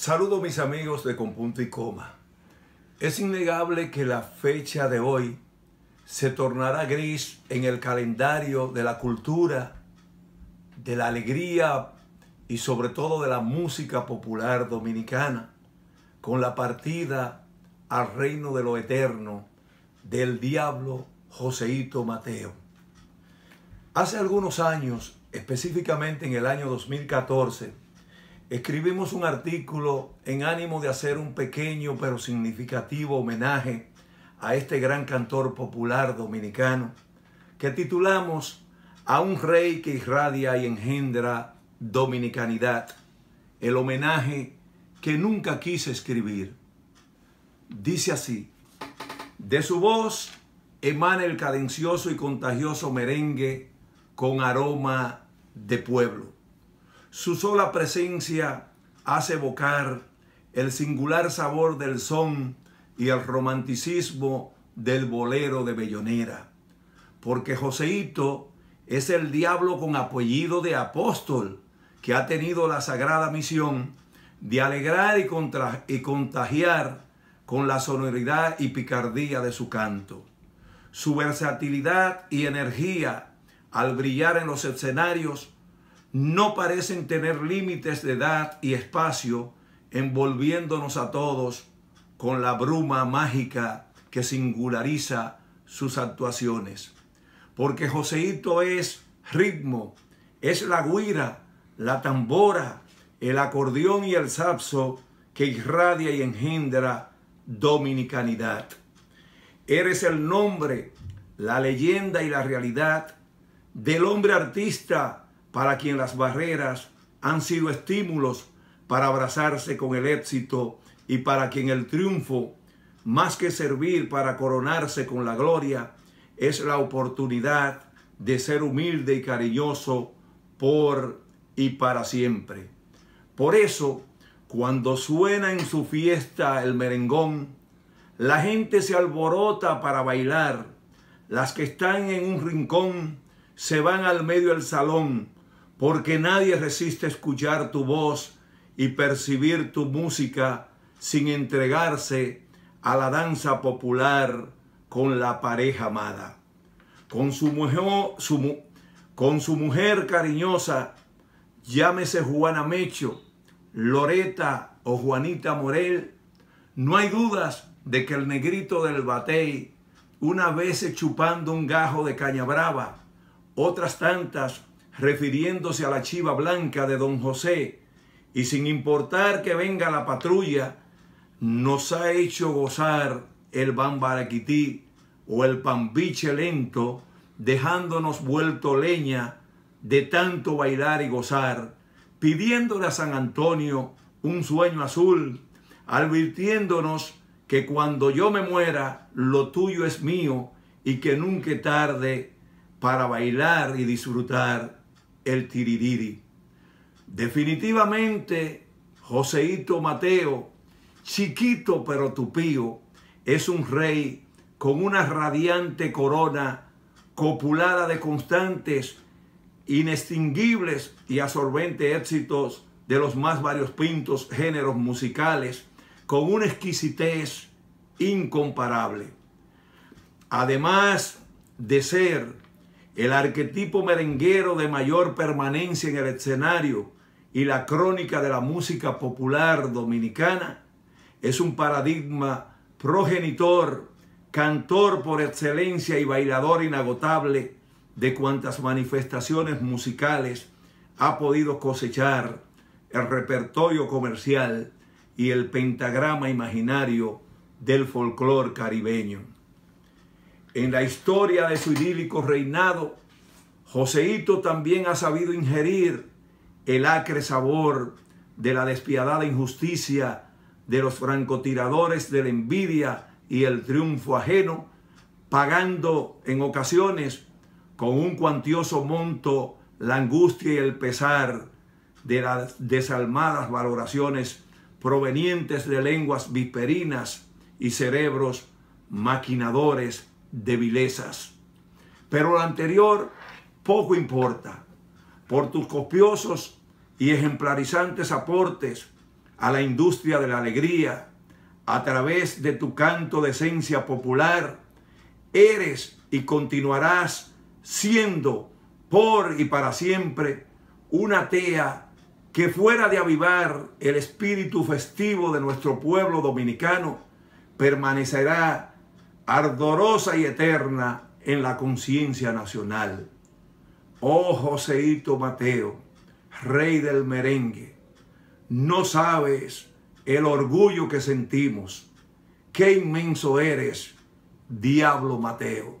Saludo mis amigos de Con Punto y Coma. Es innegable que la fecha de hoy se tornará gris en el calendario de la cultura, de la alegría y sobre todo de la música popular dominicana, con la partida al reino de lo eterno del diablo Joseito Mateo. Hace algunos años, específicamente en el año 2014, escribimos un artículo en ánimo de hacer un pequeño pero significativo homenaje a este gran cantor popular dominicano que titulamos A un rey que irradia y engendra dominicanidad, el homenaje que nunca quise escribir. Dice así, de su voz emana el cadencioso y contagioso merengue con aroma de pueblo su sola presencia hace evocar el singular sabor del son y el romanticismo del bolero de Bellonera. Porque Joseito es el diablo con apellido de apóstol que ha tenido la sagrada misión de alegrar y, y contagiar con la sonoridad y picardía de su canto. Su versatilidad y energía al brillar en los escenarios no parecen tener límites de edad y espacio, envolviéndonos a todos con la bruma mágica que singulariza sus actuaciones. Porque Joseito es ritmo, es la guira, la tambora, el acordeón y el sapso que irradia y engendra dominicanidad. Eres el nombre, la leyenda y la realidad del hombre artista para quien las barreras han sido estímulos para abrazarse con el éxito y para quien el triunfo, más que servir para coronarse con la gloria, es la oportunidad de ser humilde y cariñoso por y para siempre. Por eso, cuando suena en su fiesta el merengón, la gente se alborota para bailar, las que están en un rincón se van al medio del salón, porque nadie resiste escuchar tu voz y percibir tu música sin entregarse a la danza popular con la pareja amada. Con su mujer, con su mujer cariñosa, llámese Juana Mecho, Loreta o Juanita Morel, no hay dudas de que el negrito del batey, una vez chupando un gajo de caña brava, otras tantas refiriéndose a la chiva blanca de don José, y sin importar que venga la patrulla, nos ha hecho gozar el bambaraquití o el pambiche lento, dejándonos vuelto leña de tanto bailar y gozar, pidiéndole a San Antonio un sueño azul, advirtiéndonos que cuando yo me muera, lo tuyo es mío y que nunca tarde para bailar y disfrutar el tiririri. Definitivamente, Joseito Mateo, chiquito pero tupío, es un rey con una radiante corona copulada de constantes, inextinguibles y absorbentes éxitos de los más varios pintos géneros musicales, con una exquisitez incomparable. Además de ser el arquetipo merenguero de mayor permanencia en el escenario y la crónica de la música popular dominicana, es un paradigma progenitor, cantor por excelencia y bailador inagotable de cuantas manifestaciones musicales ha podido cosechar el repertorio comercial y el pentagrama imaginario del folclore caribeño. En la historia de su idílico reinado, Joseito también ha sabido ingerir el acre sabor de la despiadada injusticia de los francotiradores de la envidia y el triunfo ajeno, pagando en ocasiones con un cuantioso monto la angustia y el pesar de las desalmadas valoraciones provenientes de lenguas viperinas y cerebros maquinadores de vilezas. Pero lo anterior poco importa. Por tus copiosos y ejemplarizantes aportes a la industria de la alegría a través de tu canto de esencia popular. Eres y continuarás siendo por y para siempre una tea que fuera de avivar el espíritu festivo de nuestro pueblo dominicano, permanecerá ardorosa y eterna en la conciencia nacional. Oh Joseito Mateo, rey del merengue, no sabes el orgullo que sentimos. Qué inmenso eres, diablo Mateo.